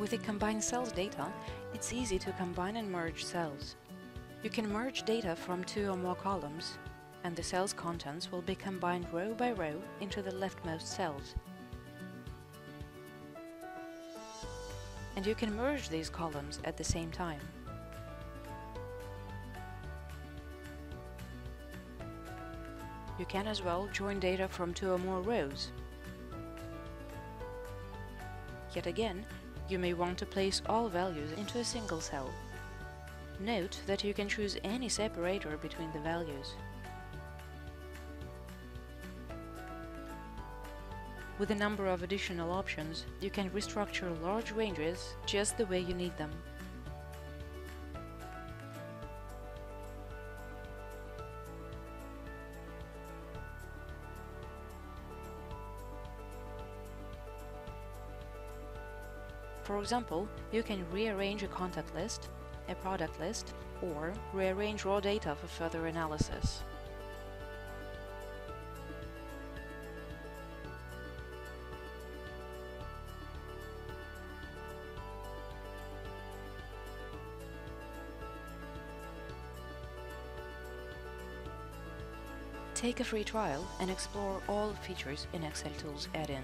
With the Combine Cells data, it's easy to combine and merge cells. You can merge data from two or more columns, and the cell's contents will be combined row by row into the leftmost cells. And you can merge these columns at the same time. You can as well join data from two or more rows. Yet again, you may want to place all values into a single cell. Note that you can choose any separator between the values. With a number of additional options, you can restructure large ranges just the way you need them. For example, you can rearrange a contact list, a product list, or rearrange raw data for further analysis. Take a free trial and explore all features in XLTools add-in.